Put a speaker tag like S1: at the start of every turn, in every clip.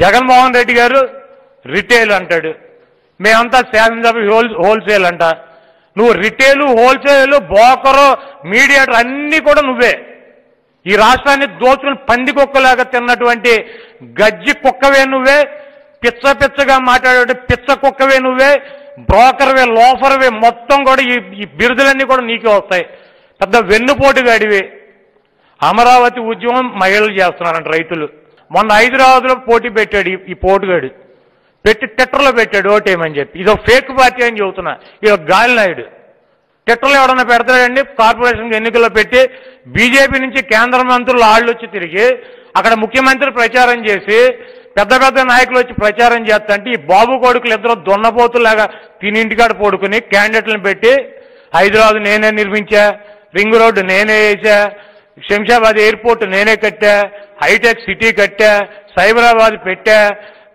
S1: జగన్మోహన్ రెడ్డి గారు రిటైల్ అంటాడు. మేమంతా శాసనసభ హోల్ హోల్సేల్ అంట. నువ్వు రిటైలు హోల్సేల్ బోకరు మీడియేటర్ అన్నీ కూడా నువ్వే. ఈ రాష్ట్రాన్ని దోచుకుని పంది కుక్కలాగా తిన్నటువంటి గజ్జి కుక్కవే నువ్వే పిచ్చ పిచ్చగా మాట్లాడే పిచ్చ కుక్కవే నువ్వే బ్రోకర్వే లోఫర్వే మొత్తం కూడా ఈ ఈ బిరుదులన్నీ కూడా నీకే వస్తాయి. పెద్ద వెన్నుపోటుగాడివి అమరావతి ఉద్యమం మహిళలు చేస్తున్నారంట రైతులు. మొన్న హైదరాబాద్లో పోటీ పెట్టాడు ఈ- పోటుగాడు. పెట్టి టెట్టర్లో పెట్టాడు ఓటేమని చెప్పి. ఇదో ఫేక్ పార్టీ అని చెబుతున్నా. ఇదో గాలినాయుడు టెట్టర్లో ఎవడన్నా పెడతాడండి? కార్పొరేషన్ ఎన్నికల్లో పెట్టి బీజేపీ నుంచి కేంద్ర మంత్రులు ఆళ్ళు వచ్చి తిరిగి అక్కడ ముఖ్యమంత్రి ప్రచారం చేసి పెద్ద పెద్ద నాయకులు వచ్చి ప్రచారం చేస్తంటే ఈ బాబు కొడుకులు ఇద్దరు దున్నపోతులాగా తినింటికాడ పడుకుని క్యాండిడేట్లను పెట్టి హైదరాబాద్ నేనే నిర్మించా రింగ్ రోడ్డు నేనే వేసా శంషాబాద్ ఎయిర్పోర్ట్ నేనే కట్టా హైటెక్ సిటీ కట్టా సైబరాబాద్ పెట్టా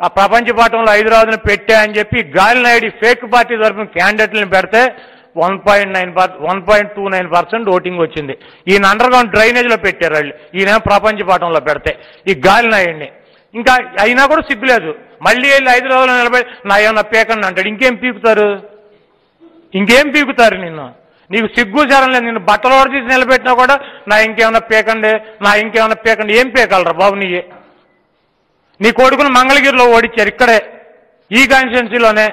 S1: ఆ ప్రపంచ పాఠంలో హైదరాబాద్ని పెట్టా అని చెప్పి గాలినాయుడు ఫేక్ పార్టీ తరఫున క్యాండిడేట్లను పెడితే one point nine one point two nine percent voting వచ్చింది. ఈయన అండర్ గ్రౌండ్ డ్రైనేజ్లో పెట్టారు వాళ్ళు. ఈయన ప్రపంచ పాఠంలో పెడితే ఈ గాలినాయుడిని ఇంకా అయినా కూడా సిగ్గులేదు మళ్ళీ వెళ్ళి హైదరాబాద్లో నిలబడి నా ఏమన్నా పేకండి అంటాడు ఇంకేం పీకుతారు? ఇంకేం పీకుతారు నిన్ను? నీకు సిగ్గు సరం లేదు. బట్టలు ఓడ తీసి నిలబెట్టినా కూడా నా ఇంకేమైనా పీకండి నా ఇంకేమైనా పీకండి. ఏం పీకలరా బాబు నీ నీ కొడుకును మంగళగిరిలో ఓడించారు ఇక్కడే ఈ కాన్స్టిట్యున్సీలోనే.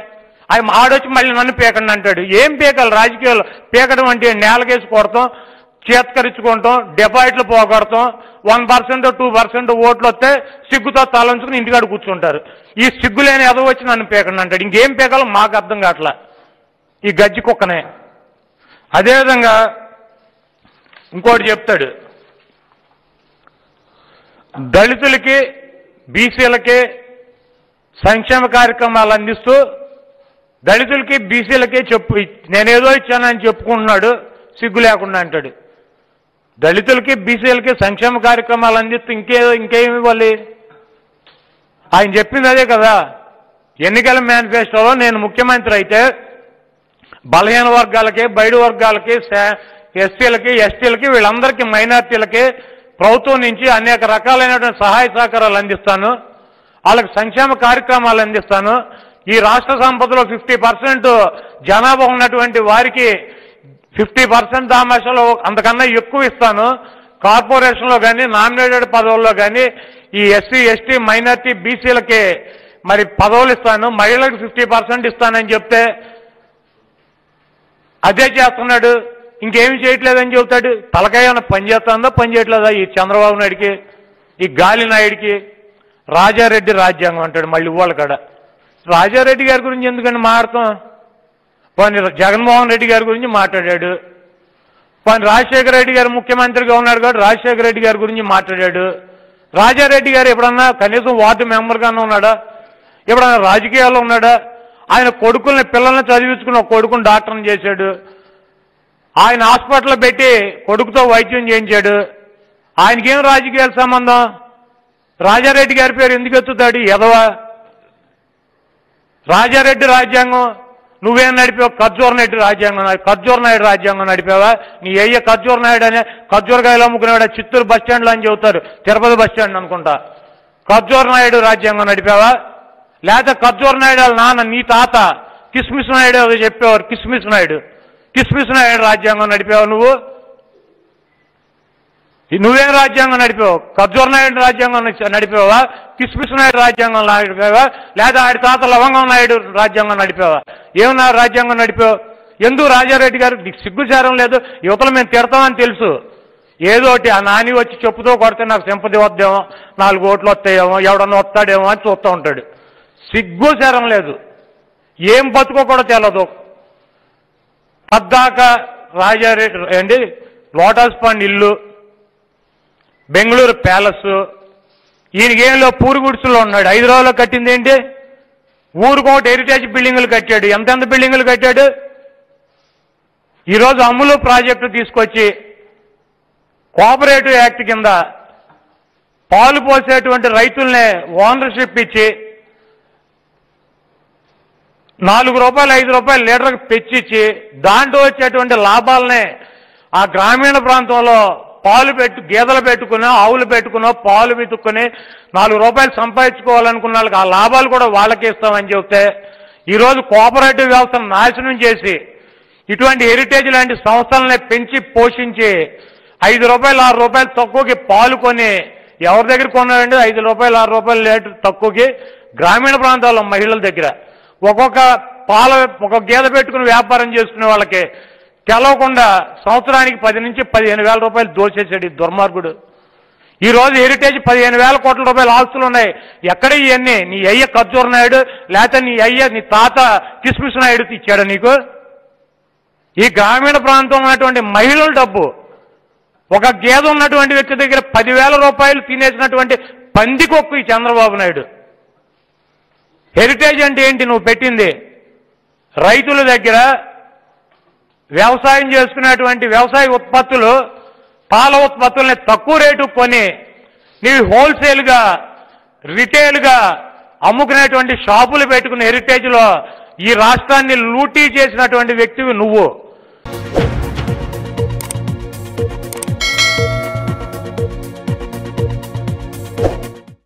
S1: అవి ఆడొచ్చి మళ్ళీ నన్ను పీకండి అంటాడు. ఏం పీకాలి? రాజకీయాలు. పీకడం అంటే నేలకేసి కొడతాం చేతకరించుకుంటాం డిపాజిట్లు పోగొడతాం వన్ పర్సెంట్ టూ పర్సెంట్ ఓట్లు వస్తే సిగ్గుతో తలంచుకుని ఇంటికాడ కూర్చుంటారు. ఈ సిగ్గు లేని వచ్చి నన్ను పీకండి అంటాడు. ఇంకేం పీకాలో మాకు అర్థం కావట్లా. ఈ గజ్జి కుక్కనే. అదేవిధంగా ఇంకోటి చెప్తాడు. దళితులకి బీసీలకి సంక్షేమ కార్యక్రమాలు అందిస్తూ దళితులకి బీసీలకి చెప్పు నేనేదో ఇచ్చానని చెప్పుకుంటున్నాడు సిగ్గు లేకుండా అంటాడు. దళితులకి బీసీలకి సంక్షేమ కార్యక్రమాలు అందిస్తూ ఇంకే ఇంకేమి ఇవ్వాలి? ఆయన చెప్పింది అదే కదా. ఎన్నికల మేనిఫెస్టోలో నేను ముఖ్యమంత్రి అయితే బలహీన వర్గాలకి బయట వర్గాలకి ఎస్సీలకి ఎస్టీలకి వీళ్ళందరికీ మైనార్టీలకి ప్రభుత్వం నుంచి అనేక రకాలైనటువంటి సహాయ సహకారాలు అందిస్తాను. వాళ్ళకి సంక్షేమ కార్యక్రమాలు అందిస్తాను. ఈ రాష్ట్ర సంపదలో ఫిఫ్టీ పర్సెంట్ జనాభా ఉన్నటువంటి వారికి ఫిఫ్టీ పర్సెంట్ దామాషలో అంతకన్నా ఎక్కువ ఇస్తాను. కార్పొరేషన్లో కానీ నామినేటెడ్ పదవుల్లో కానీ ఈ ఎస్సీ ఎస్టీ మైనార్టీ బీసీలకి మరి పదవులు ఇస్తాను. మహిళలకు ఫిఫ్టీ పర్సెంట్ ఇస్తానని చెప్తే అదే చేస్తున్నాడు. ఇంకేమి చేయట్లేదని చెబుతాడు. తలకాయ ఏమైనా పని చేస్తుందా? పని చేయట్లేదా? ఈ చంద్రబాబు నాయుడికి ఈ గాలి నాయుడికి. రాజారెడ్డి రాజ్యాంగం అంటాడు మళ్ళీ ఇవాళ కాడ. రాజారెడ్డి గారి గురించి ఎందుకండి మాట్లాడతాం? పోనీ జగన్మోహన్ రెడ్డి గారి గురించి మాట్లాడాడు. పోనీ రాజశేఖర రెడ్డి గారు ముఖ్యమంత్రిగా ఉన్నాడు కాబట్టి రాజశేఖర రెడ్డి గారి గురించి మాట్లాడాడు. రాజారెడ్డి గారు ఎప్పుడన్నా కనీసం వార్డు మెంబర్గానే ఉన్నాడా? ఎప్పుడన్నా రాజకీయాల్లో ఉన్నాడా? ఆయన కొడుకుల్ని పిల్లల్ని చదివించుకుని కొడుకుని డాక్టర్ని చేశాడు. ఆయన హాస్పిటల్ పెట్టి కొడుకుతో వైద్యం చేయించాడు. ఆయనకేం రాజకీయాల సంబంధం? రాజారెడ్డి గారి పేరు ఎందుకు ఎత్తుతాడు ఎదవా రాజారెడ్డి రాజ్యాంగం నువ్వేం నడిపావు? ఖర్జూర్ నాయుడు రాజ్యాంగం నడి- ఖర్జూర్ నాయుడు రాజ్యాంగం నడిపావా? నీ అయ్య ఖర్జూర్ నాయుడు అనే ఖర్జూరకాయలు అమ్ముకునేవాడు? చిత్తూరు బస్ స్టాండ్లో అని చెబుతారు. తిరుపతి బస్ స్టాండ్ అనుకుంటా. ఖర్జూర్ నాయుడు రాజ్యాంగం నడిపావా? లేకపోతే ఖర్జూర్ నాయుడు వాళ్ళ నాన్న నీ తాత కిస్మిస్ నాయుడు చెప్పేవారు? కిస్మిస్ నాయుడు. కిస్మిస్ నాయుడు రాజ్యాంగం నడిపావు నువ్వు? ఈ నువ్వేం రాజ్యాంగం నడిపావు? ఖర్జూర్ నాయుడు రాజ్యాంగం నడిపేవా నడిపావా? కిస్మిస్ నాయుడు రాజ్యాంగం నడిపేవా? లేదా ఆడి తాత లవంగం నాయుడు రాజ్యాంగం నడిపావా? ఏమన్నా రాజ్యాంగం నడిపావు? ఎందుకు రాజారెడ్డి గారు? నీకు సిగ్గుచారం లేదు. యువతలు మేము తిడతామని తెలుసు. ఏదో ఒకటి ఆ నాని వచ్చి చెప్పుతో కొడితే నాకు సింపతి వద్దేమో నాలుగు ఓట్లు వస్తాయేమో ఎవడన్నా వస్తాడేమో అని చూస్తూ ఉంటాడు. సిగ్గుచారం లేదు. ఏం బతుకో కూడా తెలదు. పద్దాక రాజారెడ్డి అండి లోటస్ పండ్ ఇల్లు బెంగళూరు ప్యాలెస్ ఈయనకేంలో పూరి గుడిసెలో ఉన్నాడు. హైదరాబాద్లో కట్టింది ఏంటి? ఊరుకోటి హెరిటేజ్ బిల్డింగులు కట్టాడు. ఎంతెంత బిల్డింగులు కట్టాడు? ఈరోజు అమ్ములు ప్రాజెక్టు తీసుకొచ్చి కోఆపరేటివ్ యాక్ట్ కింద పాలు పోసేటువంటి రైతుల్నే ఓనర్షిప్ ఇచ్చి నాలుగు రూపాయలు ఐదు రూపాయలు లీటర్కి పెంచిచ్చి దాంట్లో వచ్చేటువంటి లాభాలనే ఆ గ్రామీణ ప్రాంతంలో పాలు పెట్టు గేదెలు పెట్టుకున్నా ఆవులు పెట్టుకున్నా పాలు వెతుక్కుని నాలుగు రూపాయలు సంపాదించుకోవాలనుకున్న వాళ్ళకి ఆ లాభాలు కూడా వాళ్ళకి ఇస్తామని చెప్తే ఈరోజు కోఆపరేటివ్ వ్యవస్థను నాశనం చేసి ఇటువంటి హెరిటేజ్ లాంటి సంస్థలని పెంచి పోషించి ఐదు రూపాయలు ఆరు రూపాయలు తక్కువకి పాలు కొని ఎవరి దగ్గర కొన్నారండి? ఐదు రూపాయలు ఆరు రూపాయలు లీటర్ తక్కువకి గ్రామీణ ప్రాంతాల్లో మహిళల దగ్గర. ఒక్కొక్క పాల ఒక గేదె పెట్టుకుని వ్యాపారం చేసుకునే వాళ్ళకి తెలవకుండా సంవత్సరానికి పది నుంచి పదిహేను వేల రూపాయలు దోచేసాడు ఈ దుర్మార్గుడు. ఈరోజు హెరిటేజ్ పదిహేను వేల కోట్ల రూపాయల ఆస్తులు ఉన్నాయి. ఎక్కడ ఇవన్నీ నీ అయ్య ఖర్జూర నాయుడు లేకపోతే నీ అయ్య నీ తాత కిస్మిస్ నాయుడు ఇచ్చాడు నీకు? ఈ గ్రామీణ ప్రాంతంలో ఉన్నటువంటి మహిళల డబ్బు ఒక గేద ఉన్నటువంటి వ్యక్తి దగ్గర పదివేల రూపాయలు తినేసినటువంటి పందికొక్కు ఈ చంద్రబాబు నాయుడు. హెరిటేజ్ అంటే ఏంటి నువ్వు పెట్టింది? రైతుల దగ్గర వ్యవసాయం చేసుకునేటువంటి వ్యవసాయ ఉత్పత్తులు పాల ఉత్పత్తుల్ని తక్కువ రేటు కొని నీవి హోల్సేల్గా రిటైల్గా అమ్ముకునేటువంటి షాపులు పెట్టుకున్న హెరిటేజ్లో ఈ రాష్ట్రాన్ని లూటీ చేసినటువంటి వ్యక్తివి నువ్వు.